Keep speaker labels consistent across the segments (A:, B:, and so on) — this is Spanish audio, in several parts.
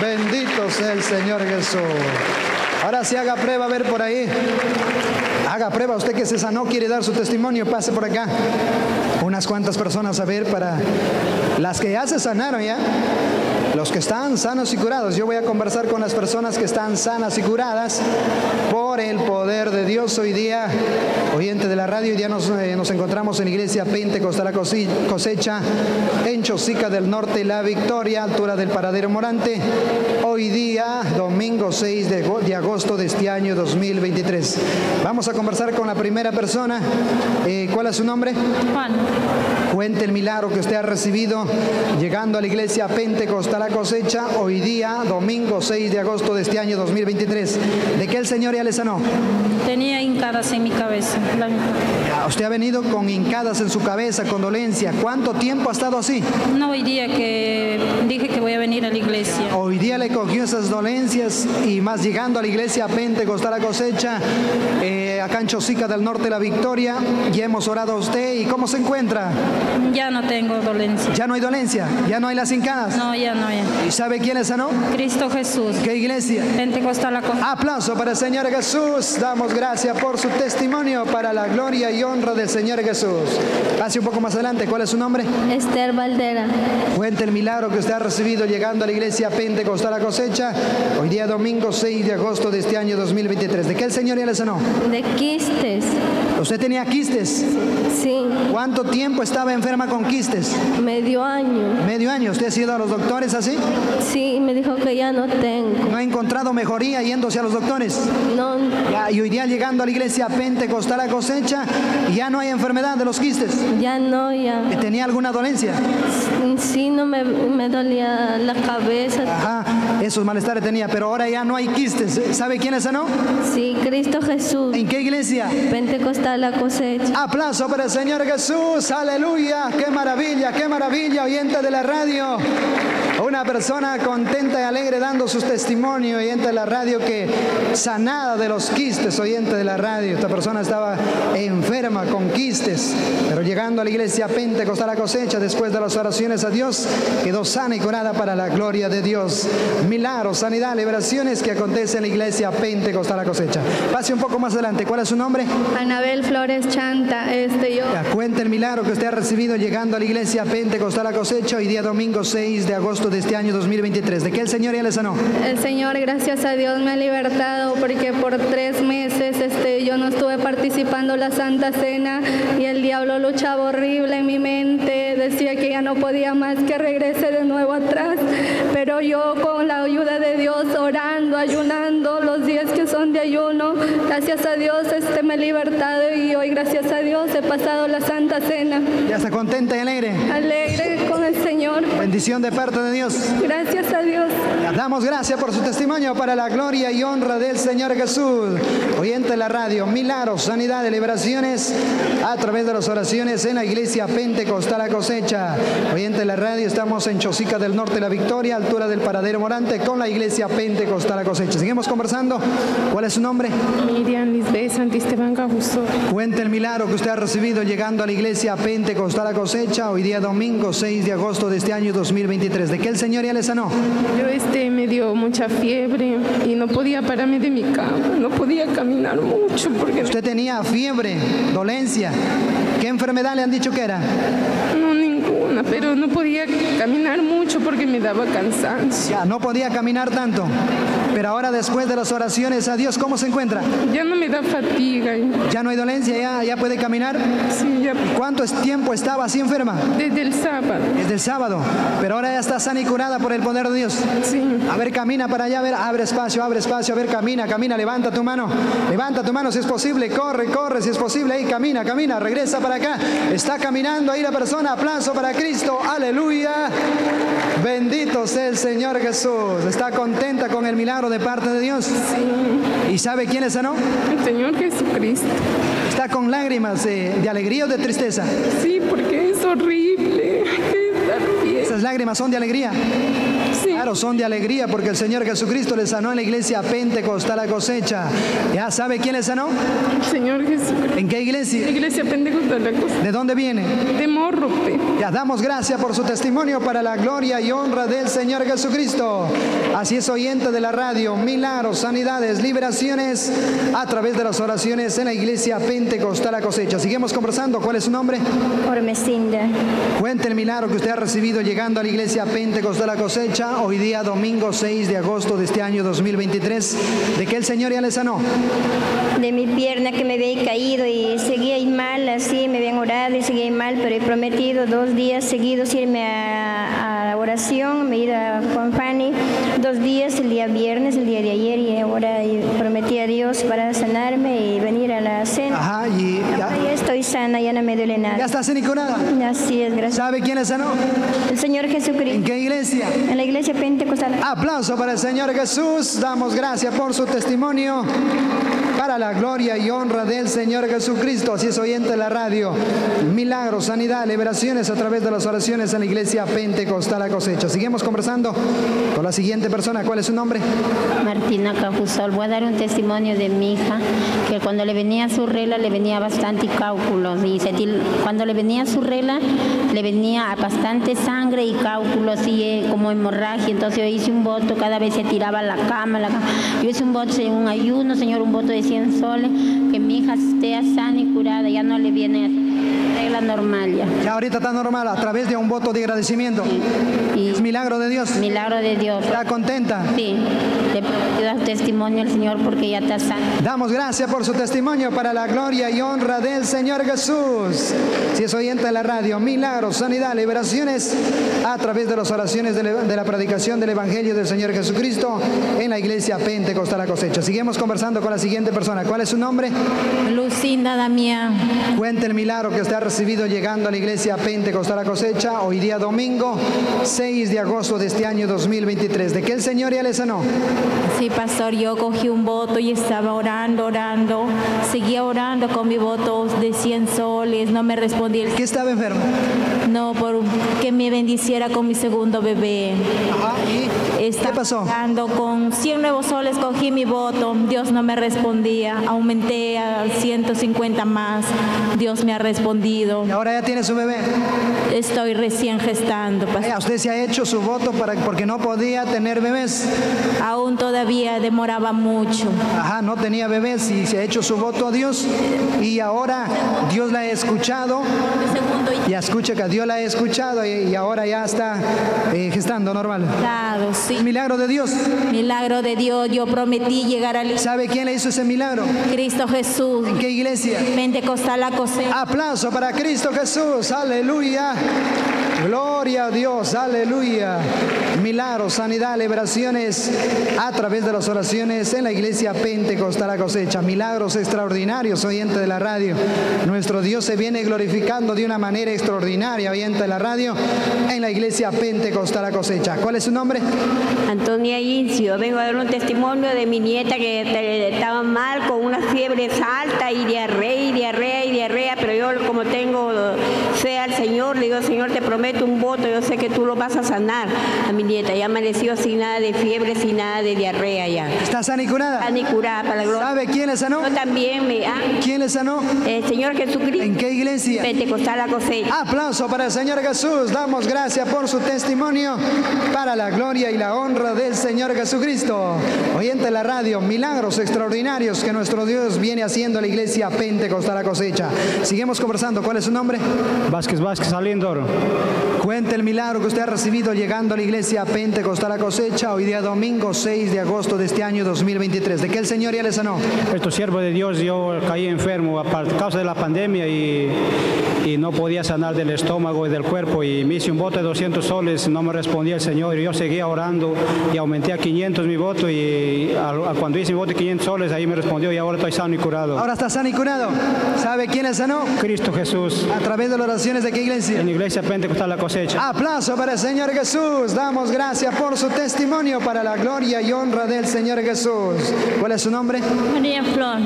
A: Bendito sea el Señor Jesús. Ahora si haga prueba, a ver por ahí. Haga prueba, usted que se sanó, quiere dar su testimonio, pase por acá. Unas cuantas personas a ver para las que ya se sanaron ya. Los que están sanos y curados. Yo voy a conversar con las personas que están sanas y curadas por el poder de Dios. Hoy día, oyente de la radio, hoy día nos, eh, nos encontramos en Iglesia Pentecostal Cosecha, en Chosica del Norte, La Victoria, altura del Paradero Morante. Hoy día, domingo 6 de, agosto de este año 2023. Vamos a conversar con la primera persona. Eh, ¿Cuál es su nombre?
B: Juan,
A: Cuente el milagro que usted ha recibido llegando a la iglesia Pentecostal a cosecha hoy día, domingo 6 de agosto de este año 2023. ¿De qué el Señor ya le sanó?
B: tenía hincadas en mi cabeza. La-
A: Usted ha venido con hincadas en su cabeza, con dolencia. ¿Cuánto tiempo ha estado así?
B: No hoy día que dije que voy a venir a la iglesia.
A: Hoy día le cogió esas dolencias y más llegando a la iglesia Pentecostal a cosecha, eh, acá en Chosica del Norte, La Victoria, y hemos orado a usted. ¿Y cómo se encuentra?
B: Ya no tengo dolencia.
A: Ya no hay dolencia, ya no hay las hincadas.
B: No, ya no, ya.
A: ¿Y sabe quién le sanó?
B: Cristo Jesús.
A: ¿Qué iglesia?
B: Pentecostal la co-
A: Aplauso para el Señor Jesús. Damos gracias por su testimonio para la gloria y honra del Señor Jesús. Pase un poco más adelante. ¿Cuál es su nombre?
C: Esther Valdera,
A: Cuente el milagro que usted ha recibido llegando a la iglesia Pentecostal a cosecha. Hoy día domingo 6 de agosto de este año 2023. ¿De qué el Señor ya le sanó?
C: de quistes.
A: Usted tenía quistes.
C: Sí,
A: ¿Cuánto tiempo estaba enferma con quistes?
C: medio año.
A: Medio año. ¿Usted ha ido a los doctores así?
C: Sí, me dijo que ya no tengo.
A: ¿No ha encontrado mejoría yéndose a los doctores?
C: No,
A: Ya, y hoy día llegando a la iglesia Pentecostal a cosecha, ya no hay enfermedad de los quistes.
C: ya no, ya.
A: ¿Que ¿Tenía alguna dolencia?
C: Sí, no me, me dolía la cabeza.
A: Ajá, esos malestares tenía, pero ahora ya no hay quistes. ¿Sabe quién le sanó?
C: Sí, Cristo Jesús.
A: ¿En qué iglesia?
C: Pentecostal la cosecha.
A: Aplauso para el Señor Jesús, aleluya, qué maravilla, qué maravilla, oyente de la radio. Una persona contenta y alegre dando sus testimonios, oyente de la radio, que sanada de los quistes, oyente de la radio. Esta persona estaba enferma con quistes, pero llegando a la iglesia Pentecostal a cosecha, después de las oraciones a Dios, quedó sana y curada para la gloria de Dios. Milagros, sanidad, liberaciones que acontecen en la iglesia Pentecostal a cosecha. Pase un poco más adelante, ¿cuál es su nombre?
D: Anabel Flores Chanta, este yo.
A: Ya, Cuente el milagro que usted ha recibido llegando a la iglesia Pentecostal a cosecha hoy día domingo 6 de agosto de este año 2023. ¿De qué el Señor ya le sanó?
D: El Señor, gracias a Dios, me ha libertado porque por tres meses este, yo no estuve participando en la Santa Cena y el diablo luchaba horrible en mi mente. Decía que ya no podía más, que regrese de nuevo atrás. Pero yo con la ayuda de Dios, orando, ayunando, los días que son de ayuno, gracias a Dios este, me he libertado y hoy, gracias a Dios, he pasado la Santa Cena.
A: Ya está contenta y alegre.
D: Alegre.
A: Bendición de parte de Dios.
D: Gracias a Dios.
A: Damos gracias por su testimonio para la gloria y honra del Señor Jesús. Oyente de la radio, milagros, sanidad y liberaciones a través de las oraciones en la iglesia Pentecostal a cosecha. Oyente de la radio, estamos en Chosica del Norte, La Victoria, altura del Paradero Morante, con la iglesia Pentecostal a cosecha. Seguimos conversando. ¿Cuál es su nombre?
E: Miriam Lisbeth Santisteban Gabusó.
A: Cuente el milagro que usted ha recibido llegando a la iglesia Pentecostal a cosecha hoy día domingo 6 de agosto de este año 2023. ¿De qué el Señor ya le sanó?
E: Yo este me dio mucha fiebre y no podía pararme de mi cama, no podía caminar mucho porque
A: Usted tenía fiebre, dolencia. ¿Qué enfermedad le han dicho que era?
E: no pero no podía caminar mucho porque me daba cansancio.
A: Ya, no podía caminar tanto. Pero ahora después de las oraciones a Dios, ¿cómo se encuentra?
E: Ya no me da fatiga.
A: Ya no hay dolencia, ya, ya puede caminar.
E: Sí, ya
A: ¿Cuánto tiempo estaba así enferma?
E: desde el sábado.
A: Desde el sábado. Pero ahora ya está sana y curada por el poder de Dios.
E: Sí.
A: A ver, camina para allá, a ver, abre espacio, abre espacio, a ver, camina, camina, levanta tu mano, levanta tu mano si es posible, corre, corre si es posible, ahí camina, camina, regresa para acá, está caminando ahí la persona, aplauso para Cristo, aleluya, bendito sea el Señor Jesús, está contenta con el milagro de parte de Dios y sabe quién le sanó,
E: El Señor Jesucristo.
A: está con lágrimas de, de alegría o de tristeza,
E: Sí, porque es horrible.
A: Esas lágrimas son de alegría,
E: Sí.
A: Claro, son de alegría porque el Señor Jesucristo les sanó en la iglesia Pentecostal la cosecha. ¿Ya sabe quién les sanó?
E: El Señor Jesucristo.
A: ¿En qué iglesia?
E: Iglesia Pentecostal la cosecha.
A: ¿De dónde viene?
E: De Morrope.
A: Ya damos gracias por su testimonio para la gloria y honra del Señor Jesucristo. Así es oyente de la radio, milagros, sanidades, liberaciones a través de las oraciones en la iglesia Pentecostal la cosecha. Seguimos conversando. ¿Cuál es su nombre?
C: Ormecinda.
A: Cuente el milagro que usted ha recibido llegando a la iglesia Pentecostal la cosecha hoy día domingo 6 de agosto de este año 2023. ¿De que el Señor ya le sanó?
C: De mi pierna que me había caído y seguía ahí mal, así me habían orado y seguía ahí mal, pero he prometido dos días seguidos irme a, a la oración, me he ido a Juan Fanny dos días, el día viernes, el día de ayer, y ahora prometí a Dios para sanarme y venir a la cena.
A: Ajá, y
C: sana, ya no me duele
A: ya
C: nada.
A: está saniconada.
C: Así es, gracias.
A: ¿Sabe quién le sanó?
C: El Señor
A: ¿En
C: Jesucristo.
A: qué iglesia?
C: En la iglesia pentecostal.
A: Aplauso para el Señor Jesús. Damos gracias por su testimonio. Para la gloria y honra del Señor Jesucristo. Así es oyente de la radio. Milagros, sanidad, liberaciones a través de las oraciones en la iglesia Pentecostal la cosecha. Seguimos conversando con la siguiente persona. ¿Cuál es su nombre?
F: Martina Cajusol. Voy a dar un testimonio de mi hija, que cuando le venía su regla le venía bastante cálculos. Y se cuando le venía su regla le venía bastante sangre y cálculos y eh, como hemorragia. Entonces yo hice un voto, cada vez se tiraba la cama. Yo hice un voto un ayuno, Señor, un voto de 100 soles, que mi hija esté sana y curada, ya no le viene normal ya.
A: Ya ahorita está normal a través de un voto de agradecimiento.
F: Y
A: Es milagro de Dios.
F: milagro de Dios.
A: ¿Está contenta?
F: Sí, le dar testimonio al Señor porque ya está sana.
A: Damos gracias por su testimonio para la gloria y honra del Señor Jesús. Si es oyente de la radio, milagros, sanidad, liberaciones a través de las oraciones de la, de la predicación del Evangelio del Señor Jesucristo en la iglesia Pentecostal la cosecha. Seguimos conversando con la siguiente persona. ¿Cuál es su nombre?
B: Lucinda Damián.
A: Cuente el milagro que usted ha recibido llegando a la iglesia Pentecostal la cosecha hoy día domingo 6 de agosto de este año 2023. ¿De qué el Señor ya le sanó?
B: Sí, pastor, yo cogí un voto y estaba orando, orando. Seguía orando con mi voto de 100 soles. No me respondí el
A: ¿Qué estaba enfermo?
B: No por que me bendiciera con mi segundo bebé.
A: Ajá, ¿y qué
B: Estaba
A: pasó?
B: con 100 nuevos soles, cogí mi voto. Dios no me respondía. Aumenté a 150 más. Dios me ha respondido.
A: Y ahora ya tiene su bebé.
B: Estoy recién gestando, pastor.
A: Usted se ha hecho su voto para, porque no podía tener bebés.
B: Aún todavía demoraba mucho.
A: Ajá, no tenía bebés y se ha hecho su voto a Dios. Y ahora Dios la ha escuchado. Ya escucha que Dios la ha escuchado y, y ahora ya está eh, gestando normal.
B: sí.
A: Milagro de Dios.
B: Milagro de Dios, yo prometí llegar al
A: ¿Sabe quién le hizo ese milagro?
B: Cristo Jesús.
A: ¿En qué iglesia?
B: Pentecostal la cosecha.
A: Aplauso para Cristo Jesús. Aleluya. Gloria a Dios. Aleluya. Milagros, sanidad, liberaciones a través de las oraciones en la iglesia Pentecostal la cosecha. Milagros extraordinarios, oyente de la radio. Nuestro Dios se viene glorificando de una manera extraordinaria, oyente de la radio, en la iglesia Pentecostal la cosecha. ¿Cuál es su nombre?
G: Antonia Incio, vengo a dar un testimonio de mi nieta que estaba mal con una fiebre alta y diarrea y diarrea y diarrea, pero yo como tengo al Señor, le digo, Señor, te prometo un voto, yo sé que tú lo vas a sanar a mi nieta. Ya amaneció sin nada de fiebre, sin nada de diarrea ya.
A: ¿Está sana y curada?
G: Sana y curada para la gloria.
A: ¿Sabe quién le sanó?
G: Yo también me... ah,
A: ¿Quién le sanó?
G: el Señor Jesucristo,
A: ¿En qué iglesia?
G: Pentecostal la cosecha.
A: Aplauso para el Señor Jesús. Damos gracias por su testimonio para la gloria y la honra del Señor Jesucristo. Oyente de la radio, milagros extraordinarios que nuestro Dios viene haciendo a la iglesia Pentecostal la cosecha. Seguimos conversando. ¿Cuál es su nombre?
H: Vázquez Vázquez Alindor.
A: Cuente el milagro que usted ha recibido llegando a la iglesia Pentecostal la cosecha hoy día domingo 6 de agosto de este año 2023. ¿De qué el Señor ya le sanó?
H: Esto siervo de Dios, yo caí enfermo a causa de la pandemia y, y no podía sanar del estómago y del cuerpo y me hice un voto de 200 soles, no me respondía el Señor y yo seguía orando y aumenté a 500 mi voto y cuando hice mi voto de 500 soles ahí me respondió y ahora estoy sano y curado.
A: Ahora está sano y curado. ¿Sabe quién le sanó?
H: Cristo Jesús.
A: A través de la oración ¿Liberaciones de qué iglesia?
H: En la iglesia Pentecostal La Cosecha.
A: Aplauso para el Señor Jesús. Damos gracias por su testimonio para la gloria y honra del Señor Jesús. ¿Cuál es su nombre?
I: María Flor.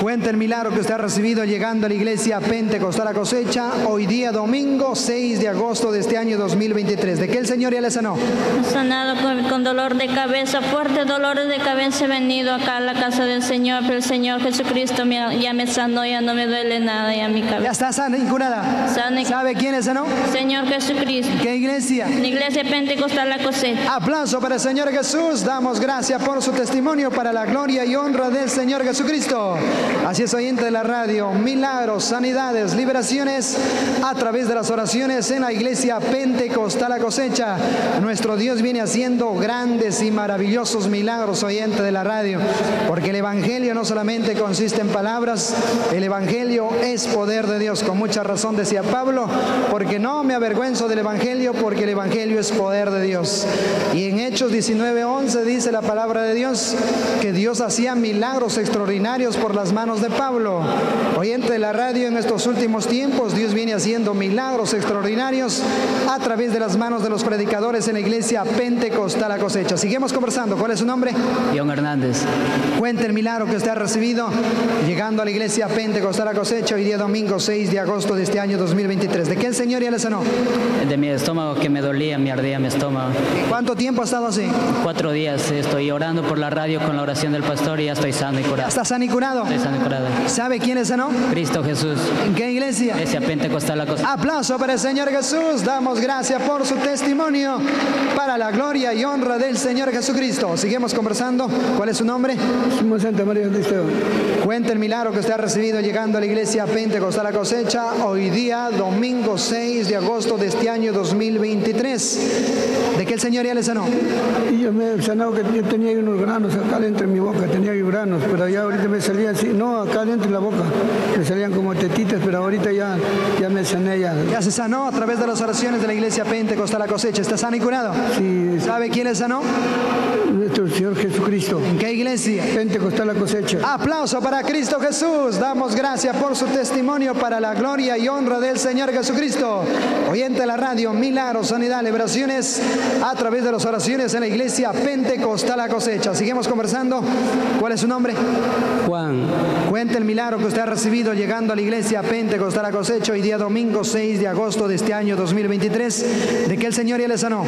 A: Cuenta el milagro que usted ha recibido llegando a la iglesia Pentecostal La Cosecha hoy día domingo 6 de agosto de este año 2023. ¿De qué el Señor ya le sanó?
I: Sanado con, con dolor de cabeza, fuertes dolores de cabeza. He venido acá a la casa del Señor, pero el Señor Jesucristo me- ya me sanó, ya no me duele nada ya mi
A: Ya
I: cabeza.
A: está sana y curada.
I: Sana y-
A: ¿Sabe quién le sanó?
I: Señor Jesucristo.
A: ¿Qué iglesia?
I: La iglesia Pentecostal La Cosecha.
A: Aplauso para el Señor Jesús. Damos gracias por su testimonio para la gloria y honra del Señor Jesucristo. Así es, oyente de la radio. Milagros, sanidades, liberaciones a través de las oraciones en la iglesia Pentecostal La Cosecha. Nuestro Dios viene haciendo grandes y maravillosos milagros, oyente de la radio. Porque el Evangelio no solamente consiste en palabras, el Evangelio es poder de Dios. Con mucha razón decía Pablo, porque no me avergüenzo del Evangelio, porque el Evangelio es poder de Dios. Y en Hechos 19:11 dice la palabra de Dios que Dios hacía milagros extraordinarios por las manos de Pablo. Oyente de la radio, en estos últimos tiempos Dios viene haciendo milagros extraordinarios a través de las manos de los predicadores en la iglesia Pentecostal La Cosecha. Seguimos conversando. ¿Cuál es su nombre?
J: John Hernández.
A: Cuente el milagro que usted ha recibido llegando a la iglesia Pentecostal La Cosecha hoy día domingo 6 de agosto de este año 2023. ¿De qué el Señor ya le sanó?
J: De mi estómago que me dolía, me ardía mi estómago.
A: ¿Cuánto tiempo ha estado así?
J: Cuatro días estoy orando por la radio con la oración del pastor y ya estoy sano y curado.
A: ¿Está sano y curado?
J: Estoy sano y curado.
A: ¿Sabe quién le sanó?
J: Cristo Jesús.
A: ¿En qué iglesia?
J: Iglesia Pentecostal La Cosecha.
A: Aplauso para el Señor Jesús. Damos gracias por su testimonio para la gloria y honra del Señor Jesucristo. Seguimos conversando. ¿Cuál es su nombre?
K: Simón Santa María de Esteban.
A: Cuenta el milagro que usted ha recibido llegando a la iglesia Pentecostal La Cosecha hoy día, domingo 6 de agosto de este año 2023. ¿De qué el Señor ya le sanó?
K: Y yo me he sanado que yo tenía unos granos acá dentro de mi boca, tenía granos, pero ya ahorita me salían así, no, acá dentro de la boca, me salían como tetitas, pero ahorita ya, ya me sané ya.
A: Ya se sanó a través de las oraciones de la iglesia Pentecostal La Cosecha. ¿Está sano y curado?
K: Sí,
A: ¿Sabe quién le sanó?
K: nuestro Señor Jesucristo.
A: ¿En qué iglesia?
K: Pentecostal la cosecha.
A: Aplauso para Cristo Jesús. Damos gracias por su testimonio para la gloria y honra del Señor Jesucristo. Oyente de la radio, milagros, sanidad, liberaciones a través de las oraciones en la iglesia Pentecostal la cosecha. Seguimos conversando. ¿Cuál es su nombre?
L: Juan.
A: Cuenta el milagro que usted ha recibido llegando a la iglesia Pentecostal la cosecha hoy día domingo 6 de agosto de este año 2023. ¿De que el Señor ya le sanó?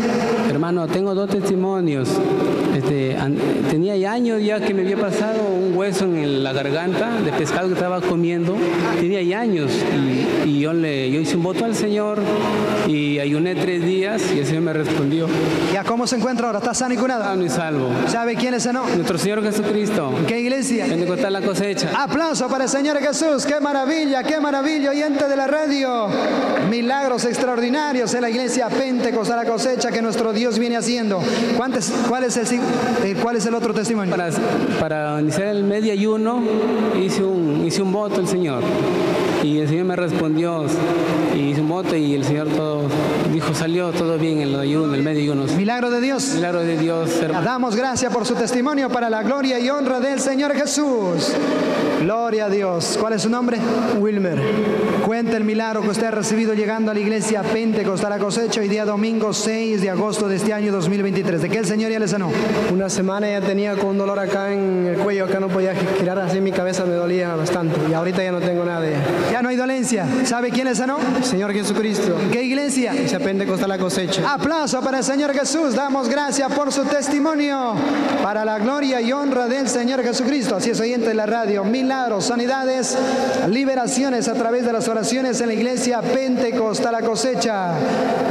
L: Hermano, tengo dos testimonios. Este, tenía ya años ya que me había pasado un hueso en la garganta de pescado que estaba comiendo. Tenía ya años y, y yo, le, yo hice un voto al Señor y ayuné tres días y el Señor me respondió.
A: ¿Ya cómo se encuentra ahora? ¿Está sano y curado?
L: Sano y salvo.
A: ¿Sabe quién le sanó?
L: Nuestro Señor Jesucristo.
A: ¿En qué iglesia?
L: Pentecostal la cosecha.
A: Aplauso para el Señor Jesús. Qué maravilla, qué maravilla, oyente de la radio. Milagros extraordinarios en la iglesia Pentecostal la cosecha que nuestro Dios viene haciendo. ¿Cuántos- cuál, es el, eh, ¿Cuál es el otro testimonio?
L: Para, para iniciar el medio ayuno hice un, hice un voto al Señor y el Señor me respondió y hice un voto y el Señor todo dijo salió todo bien en el ayuno, el medio ayuno.
A: Milagro de Dios.
L: Milagro de Dios, hermano.
A: Damos gracias por su testimonio para la gloria y honra del Señor Jesús. Gloria a Dios. ¿Cuál es su nombre? Wilmer. Cuenta el milagro que usted ha recibido llegando a la iglesia Pentecostal la cosecha hoy día domingo 6 de agosto de este año 2023. ¿De qué el Señor ya le sanó?
M: Una semana ya tenía con dolor acá en el cuello, acá no podía girar así, mi cabeza me dolía bastante y ahorita ya no tengo nada de
A: Ya no hay dolencia. ¿Sabe quién le sanó?
M: Señor Jesucristo.
A: ¿En qué iglesia?
M: Se Pentecostal la cosecha.
A: Aplauso para el Señor Jesús. Damos gracias por su testimonio para la gloria y honra del Señor Jesucristo. Así es, oyente de la radio. Milagros, sanidades, liberaciones a través de las oraciones en la iglesia Pentecostal la cosecha.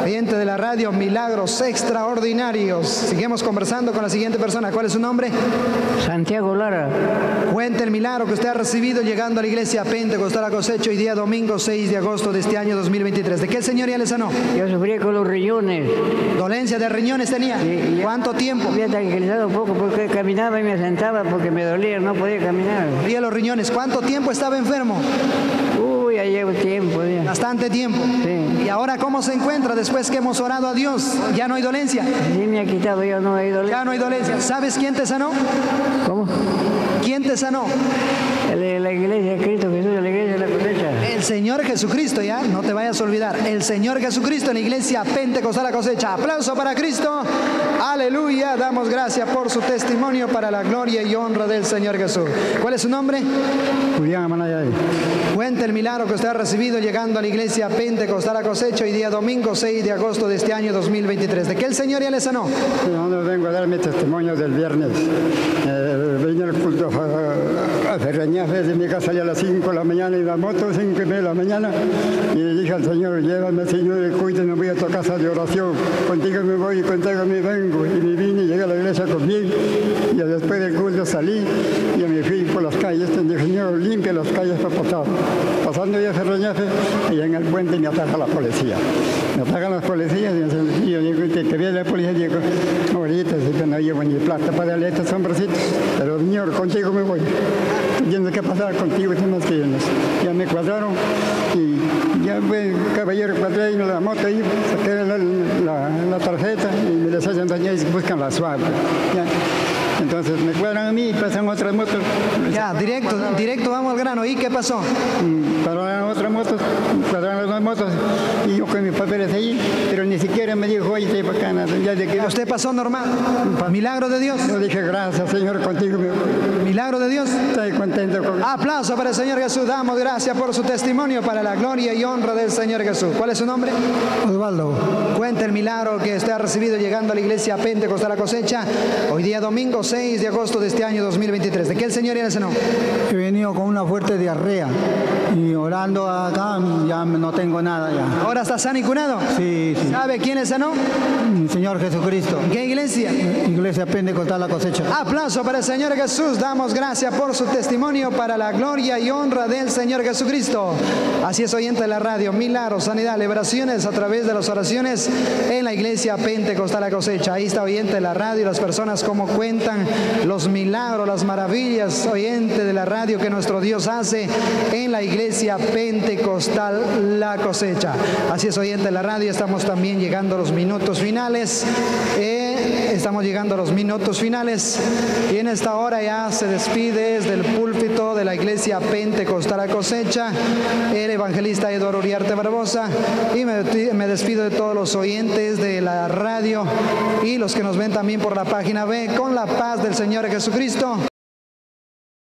A: Oyente de la radio, milagros extraordinarios. Seguimos conversando con la siguiente persona. ¿Cuál es su nombre?
N: Santiago Lara.
A: Cuente el milagro que usted ha recibido llegando a la iglesia Pentecostal la cosecha hoy día domingo 6 de agosto de este año 2023. ¿De qué Señor ya le sanó?
N: Yo sufría con los riñones.
A: ¿Dolencia de riñones tenía? ¿Cuánto tiempo?
N: Había tranquilizado un poco porque caminaba y me sentaba porque me dolía, no podía caminar.
A: Dolía los riñones. ¿Cuánto tiempo estaba enfermo?
N: Ya llevo tiempo. Ya.
A: Bastante tiempo.
N: Sí.
A: ¿Y ahora cómo se encuentra después que hemos orado a Dios? ¿Ya no hay dolencia?
N: Sí me ha quitado, ya no hay dolencia.
A: Ya no hay dolencia. ¿Sabes quién te sanó?
N: ¿Cómo?
A: ¿Quién te sanó?
N: La, la iglesia de Cristo Jesús, la iglesia de la cosecha.
A: El Señor Jesucristo, ya, no te vayas a olvidar. El Señor Jesucristo en la iglesia Pentecostal la cosecha. Aplauso para Cristo. Aleluya. Damos gracias por su testimonio para la gloria y honra del Señor Jesús. ¿Cuál es su nombre?
O: Julián Amanaya.
A: Cuenta el milagro que usted ha recibido llegando a la iglesia Pentecostal la cosecha hoy día domingo 6 de agosto de este año 2023. ¿De qué el Señor ya le sanó?
O: Yo vengo a dar mi testimonio del viernes. Eh, vine al culto a, a Ferreñafe de mi casa ya a las 5 de la mañana y la moto 5 y media de la mañana. Y le dije al Señor, llévame Señor cuídame, voy a tu casa de oración. Contigo me voy y contigo me vengo. Y me vine y llegué a la iglesia con bien. Y después del culto salí y me fui por las calles. Y dije, Señor, limpia las calles para pasar. Pasando ya a Ferreñafe y en el puente me ataca la policía. Me atacan las policías y yo digo, que, que viene la policía, digo, ahorita sí que no llevo ni plata para darle a estos hombrecitos, pero señor, contigo me voy. Tienes que pasar contigo, tienes que irnos. Ya me cuadraron y ya fue caballero cuadré la moto y saqué la, la, la tarjeta y me les hacen dañar y buscan la suave. Entonces me cuadran a mí y pasan otras motos.
A: Ya, directo, directo, vamos al grano. ¿Y qué pasó?
O: Mm, Pararon otras motos, cuadraron las dos motos y yo con mis papeles allí, pero ni siquiera me dijo, oye, acá, nada. Ya de que
A: ¿Usted pasó normal? ¿Milagro de Dios?
O: Yo dije, gracias, Señor, contigo. me voy".
A: ¿Milagro de Dios?
O: Estoy contento con
A: Aplauso para el Señor Jesús. Damos gracias por su testimonio para la gloria y honra del Señor Jesús. ¿Cuál es su nombre?
K: Osvaldo.
A: Cuenta el milagro que usted ha recibido llegando a la iglesia Pentecostal la cosecha. Hoy día domingo 6 de agosto de este año 2023. ¿De qué el Señor le sanó?
K: He venido con una fuerte diarrea y orando acá ya no tengo nada ya.
A: ¿Ahora está sano y curado?
K: Sí, sí.
A: ¿Sabe quién le sanó?
K: Mi Señor Jesucristo.
A: ¿Qué iglesia?
K: Iglesia Pentecostal la cosecha.
A: Aplauso para el Señor Jesús. Damos gracias por su testimonio para la gloria y honra del Señor Jesucristo. Así es oyente de la radio. Milagros, sanidad, liberaciones a través de las oraciones en la iglesia Pentecostal la cosecha. Ahí está oyente de la radio y las personas como cuentan los milagros, las maravillas, oyente de la radio que nuestro Dios hace en la iglesia Pentecostal la cosecha. Así es oyente de la radio. Estamos también llegando a los minutos finales. Eh, estamos llegando a los minutos finales y en esta hora ya se despide desde el púlpito de la iglesia Pentecostal la cosecha el evangelista Eduardo Uriarte Barbosa y me, me despido de todos los oyentes de la radio y los que nos ven también por la página B con la paz del Señor Jesucristo.